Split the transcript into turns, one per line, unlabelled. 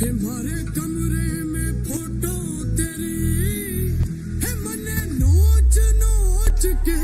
हमारे कमरे में फ़ोटो तेरी। है मने नोच नोच के